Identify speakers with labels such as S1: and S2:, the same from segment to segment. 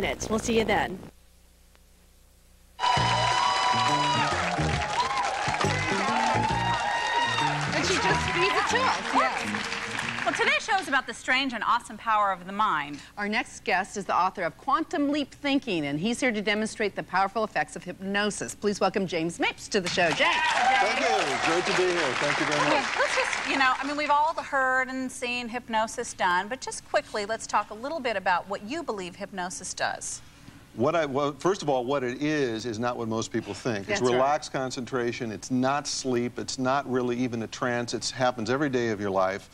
S1: minutes. We'll see you then.
S2: And she just it to us. Yes.
S3: Well, today's show is about the strange and awesome power of the mind.
S2: Our next guest is the author of Quantum Leap Thinking, and he's here to demonstrate the powerful effects of hypnosis. Please welcome James Mapes to the show. James.
S4: Thank you. Great to be here. Thank you very
S3: Okay,
S4: much.
S3: let's just, you know, I mean, we've all heard and seen hypnosis done, but just quickly, let's talk a little bit about what you believe hypnosis does.
S4: What I, well, first of all, what it is is not what most people think.
S2: That's
S4: it's
S2: right.
S4: relaxed concentration. It's not sleep. It's not really even a trance. It happens every day of your life.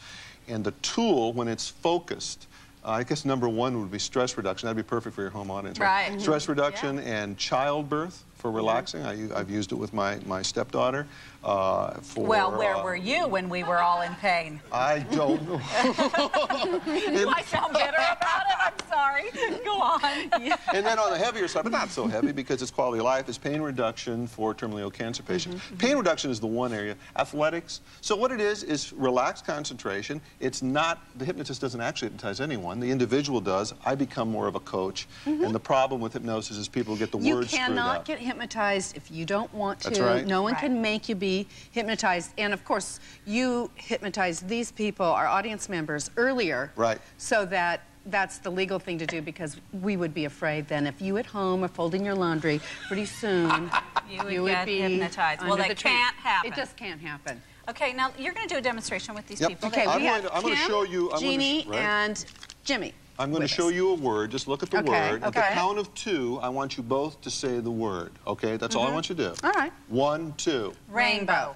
S4: And the tool, when it's focused, uh, I guess number one would be stress reduction. That'd be perfect for your home audience.
S3: Right.
S4: Stress reduction and childbirth for relaxing. I, have used it with my, my stepdaughter. Uh, for,
S3: Well, where
S4: uh,
S3: were you when we were all in pain?
S4: I don't know.
S3: Do I sound bitter about it? I'm sorry. Go on.
S4: And then on the heavier side, but not so heavy because it's quality of life, is pain reduction for terminally ill cancer patients. Mm-hmm. Pain reduction is the one area. Athletics. So what it is is relaxed concentration. It's not the hypnotist doesn't actually hypnotize anyone. The individual does. I become more of a coach. Mm-hmm. And the problem with hypnosis is people get the
S2: You
S4: words screwed
S2: cannot
S4: up.
S2: get hypnotized if you don't want to.
S4: That's right.
S2: No one
S3: Right.
S2: can make you be hypnotized. And of course, you hypnotized these people, our audience members, earlier.
S4: Right.
S2: So that that's the legal thing to do because we would be afraid then if you at home are folding your laundry, pretty soon
S3: You would get
S2: be
S3: hypnotized. Well, that
S2: the trance.
S3: can't happen.
S2: It just can't happen.
S3: Okay, now you're going to do a demonstration with these
S4: Yep.
S3: people.
S2: Okay,
S4: I'm going to- I'm gonna show you- I'm gonna sh-
S2: Jeannie,
S4: right.
S2: and Jimmy.
S4: I'm going to show
S2: us.
S4: you a word. Just look at the
S2: Okay,
S4: word. At the count of two, I want you both to say the word. Okay? That's all I mm-hmm. want you to do.
S2: All right.
S4: One, two.
S3: Rainbow.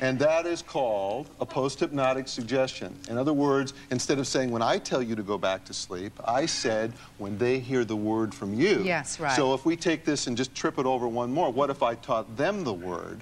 S4: And that is called a post-hypnotic suggestion. In other words, instead of saying, when I tell you to go back to sleep, I said, when they hear the word from you.
S2: Yes, right.
S4: So if we take this and just trip it over one more, what if I taught them the word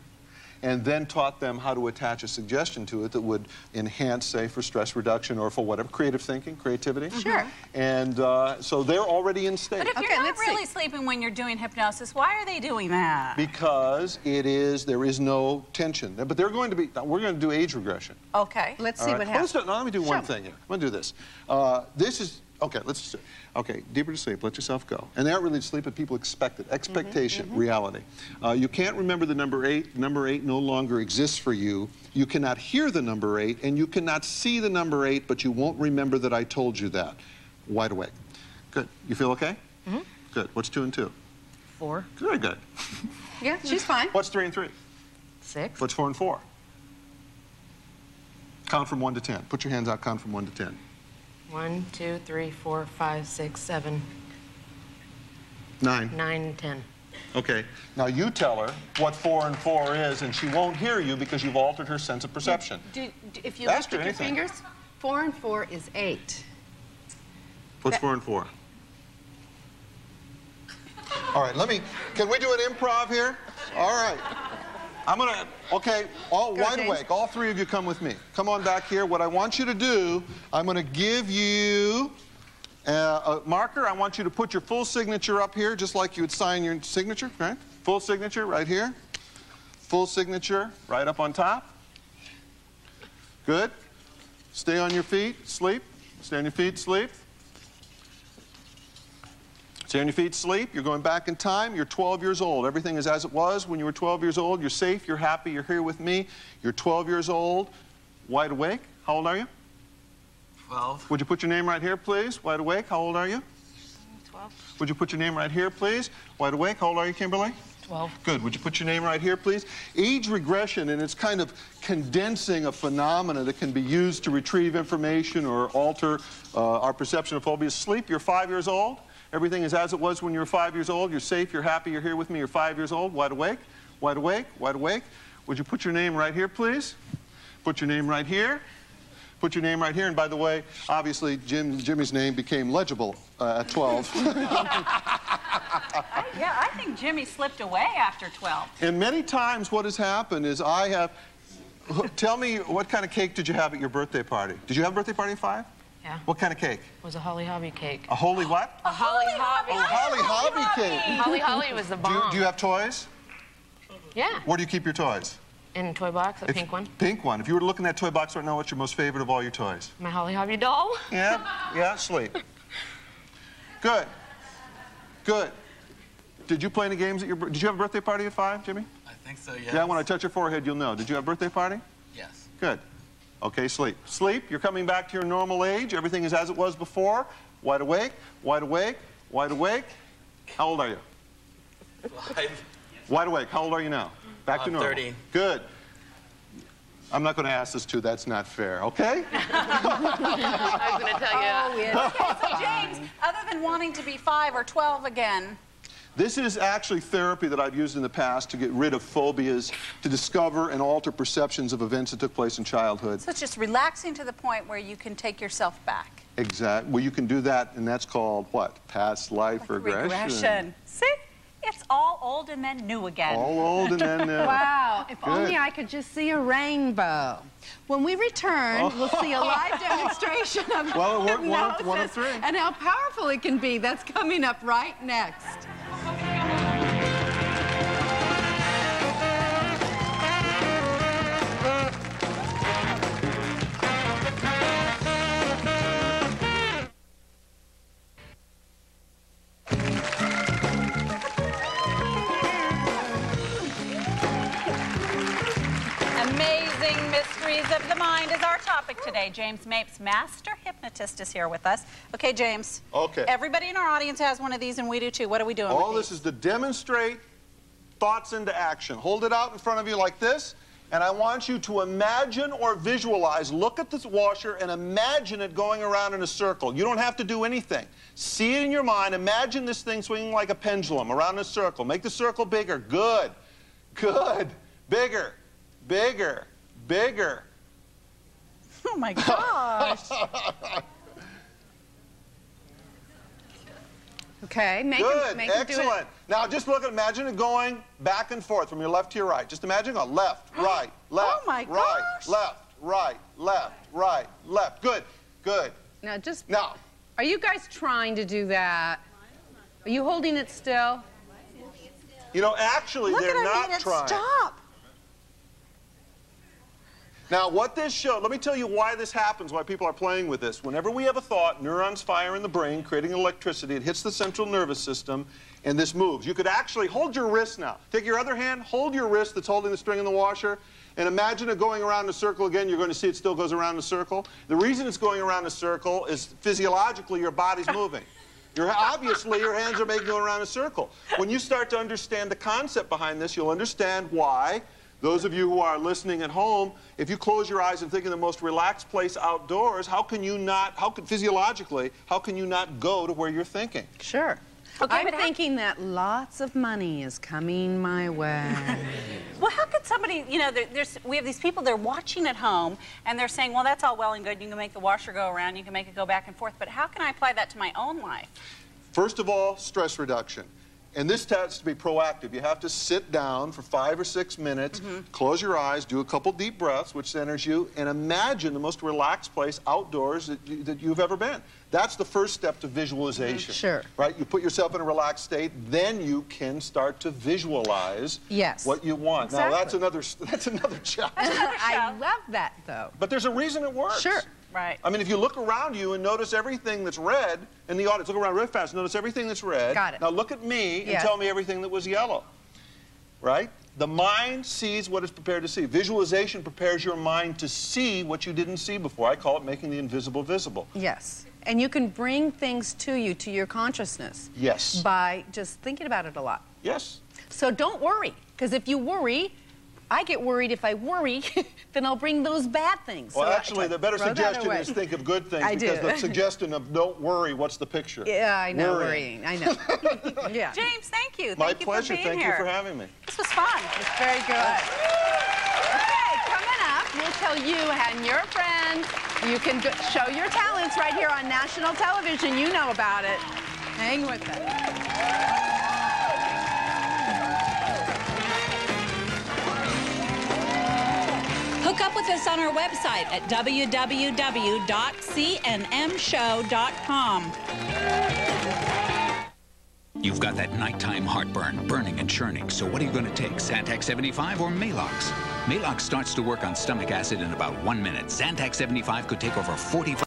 S4: and then taught them how to attach a suggestion to it that would enhance, say, for stress reduction or for whatever, creative thinking, creativity?
S2: Sure.
S4: And uh, so they're already in state.
S3: But if
S2: Okay,
S3: you're not
S2: let's see.
S3: really sleeping when you're doing hypnosis, why are they doing that?
S4: because it is, there is no tension. But they're going to be, we're going to do age regression.
S3: Okay.
S2: Let's
S4: All
S2: see
S4: right.
S2: what
S4: Well, let's
S2: happens.
S4: do- now let me do
S2: Show
S4: one thing here. I'm going to do this. Uh, this is, okay, let's just, okay, deeper to sleep, let yourself go. And they aren't really sleep, but people expect it. Expectation,
S2: Mm-hmm,
S4: reality. Uh, you can't remember the number eight. Number eight no longer exists for you. You cannot hear the number eight, and you cannot see the number eight, but you won't remember that I told you that. Wide awake. Good. You feel okay? Mm-hmm. Good. What's two and two?
S5: Four,
S4: Very good.
S2: Yeah, she's fine.
S4: What's three and three?
S5: six,
S4: What's four and four? Count from one to ten. Put your hands out, count from one to ten.
S5: One, two, three, four, five, six, seven,
S4: Nine.
S5: nine, ten.
S4: Okay. Now you tell her what four and four is, and she won't hear you because you've altered her sense of perception.
S2: Do, do- if you
S4: Ask
S2: look
S4: her
S2: at your
S4: anything.
S2: fingers, four and four is eight.
S4: What's four and four? All right, let me, can we do an improv here? All right. I'm gonna, okay, all
S2: Go,
S4: wide
S2: James.
S4: awake, all three of you come with me. Come on back here. What I want you to do, I'm gonna give you uh, a marker. I want you to put your full signature up here, just like you would sign your signature, right? Full signature right here. Full signature right up on top. Good. Stay on your feet, sleep. Stay on your feet, sleep. Stay on your feet, sleep. You're going back in time. You're 12 years old. Everything is as it was when you were 12 years old. You're safe. You're happy. You're here with me. You're 12 years old. Wide awake. How old are you?
S6: 12.
S4: Would you put your name right here, please? Wide awake. How old are you?
S3: 12.
S4: Would you put your name right here, please? Wide awake. How old are you, Kimberly?
S5: 12.
S4: Good. Would you put your name right here, please? Age regression, and it's kind of condensing a phenomena that can be used to retrieve information or alter uh, our perception of phobia. Sleep, you're five years old. Everything is as it was when you were five years old. You're safe, you're happy, you're here with me. You're five years old. Wide awake, wide awake, wide awake. Would you put your name right here, please? Put your name right here. Put your name right here. And by the way, obviously, Jim, Jimmy's name became legible uh, at 12.
S3: I, yeah, I think Jimmy slipped away after 12.
S4: And many times what has happened is I have, tell me what kind of cake did you have at your birthday party? Did you have a birthday party at five?
S5: Yeah.
S4: What kind of cake?
S5: Was a Holly Hobbie cake.
S4: A holy what?
S5: A Holly Hobbie.
S4: Oh, Holly Hobbie cake.
S5: Holly holly was the
S4: Do you,
S5: bomb.
S4: do you have toys?
S5: Yeah.
S4: Where do you keep your toys?
S5: In a toy box, a
S4: If-
S5: pink one.
S4: Pink one. If you were to look in that toy box right now, what's your most favorite of all your toys?
S5: My Holly Hobbie doll.
S4: Yeah, yeah, sleep. Good. Good. Did you play any games at your, did you have a birthday party at five, Jimmy?
S6: I think so, yes.
S4: Yeah, when I touch your forehead, you'll know. Did you have a birthday party?
S6: Yes.
S4: Good. Okay, sleep. Sleep, you're coming back to your normal age. Everything is as it was before. Wide awake, wide awake, wide awake. How old are you?
S6: Five.
S4: Wide awake. How old are you now? Back to
S6: I'm
S4: normal.
S6: 30.
S4: Good. I'm not going to ask this too. That's not fair, okay?
S5: I was going to tell you.
S2: Oh, yeah.
S3: So James, other than wanting to be five or 12 again,
S4: This is actually therapy that I've used in the past to get rid of phobias, to discover and alter perceptions of events that took place in childhood.
S3: so it's just relaxing to the point where you can take yourself back.
S4: Exact. Well, you can do that, and that's called what? Past life regression. Regression.
S3: See? It's all old and then new again.
S4: All old and then. Uh,
S2: Wow, if
S4: Good.
S2: only I could just see a rainbow. When we return, we'll see a live demonstration of
S4: Well, it worked one
S2: hypnosis
S4: one of three.
S2: and how powerful it can be. That's coming up right next.
S3: Of the mind is our topic today. James Mapes, master hypnotist, is here with us. Okay, James.
S4: Okay.
S3: Everybody in our audience has one of these, and we do too. What are we doing?
S4: All this is to demonstrate thoughts into action. Hold it out in front of you like this, and I want you to imagine or visualize. Look at this washer and imagine it going around in a circle. You don't have to do anything. See it in your mind. Imagine this thing swinging like a pendulum around in a circle. Make the circle bigger. Good. Good. Bigger. Bigger. Bigger.
S3: Oh my gosh.
S2: Okay, make
S4: Good,
S2: him, make him do it.
S4: excellent. Now just look at, imagine it going back and forth from your left to your right. Just imagine going left, oh right, left,
S3: my
S4: right,
S3: gosh.
S4: left, right, left, right, left. Good, good.
S2: Now, just
S4: Now,
S2: are you guys trying to do that? Are you holding it still?
S4: you know, actually,
S3: Look
S4: they're
S3: at
S4: not
S3: it,
S4: trying.
S3: Stop.
S4: Now, what this shows, let me tell you why this happens, why people are playing with this. Whenever we have a thought, neurons fire in the brain, creating electricity. It hits the central nervous system, and this moves. You could actually hold your wrist now. Take your other hand, hold your wrist that's holding the string in the washer, and imagine it going around in a circle again. You're going to see it still goes around in a circle. The reason it's going around in a circle is physiologically your body's moving. You're, obviously, your hands are making it go around a circle. When you start to understand the concept behind this, you'll understand why those of you who are listening at home, if you close your eyes and think of the most relaxed place outdoors, how can you not, how can, physiologically, how can you not go to where you're thinking?
S2: Sure.
S3: Okay,
S2: I'm
S3: but how-
S2: thinking that lots of money is coming my way.
S3: Well, how could somebody, you know, there, there's, we have these people, they're watching at home, and they're saying, well, that's all well and good. You can make the washer go around, you can make it go back and forth, but how can I apply that to my own life?
S4: First of all, stress reduction. And this has to be proactive. You have to sit down for five or six minutes, mm-hmm. close your eyes, do a couple deep breaths, which centers you, and imagine the most relaxed place outdoors that, you, that you've ever been. That's the first step to visualization.
S2: Mm, sure.
S4: Right? You put yourself in a relaxed state, then you can start to visualize
S2: Yes.
S4: what you want. Now that's another that's another challenge.
S2: I love that, though.
S4: but there's a reason it works.
S2: Sure.
S3: Right.
S4: I mean, if you look around you and notice everything that's red in the audience, look around real fast, notice everything that's red.
S2: Got it.
S4: Now look at me and tell me everything that was yellow. Right? The mind sees what it's prepared to see. Visualization prepares your mind to see what you didn't see before. I call it making the invisible visible.
S2: Yes. And you can bring things to you, to your consciousness,
S4: Yes.
S2: by just thinking about it a lot.
S4: Yes.
S2: So don't worry, because if you worry, I get worried if I worry, then I'll bring those bad things.
S4: Well,
S2: So I-
S4: actually, the better suggestion is think of good things
S2: I
S4: because
S2: do.
S4: the suggestion of don't worry, what's the picture?
S2: Yeah, I know,
S4: Worrying.
S2: worrying. I know. yeah.
S3: James, thank you.
S4: My
S3: thank you
S4: pleasure.
S3: for being
S4: Thank
S3: here.
S4: you for having me.
S3: This was fun.
S2: It's very good. Okay, coming up, we'll tell you and your friends you can go- show your talents right here on national television. You know about it. Hang with us.
S3: With us on our website at www.cnmshow.com.
S1: You've got that nighttime heartburn, burning and churning. So what are you going to take, Zantac 75 or Maalox? Maalox starts to work on stomach acid in about one minute. Zantac 75 could take over 45.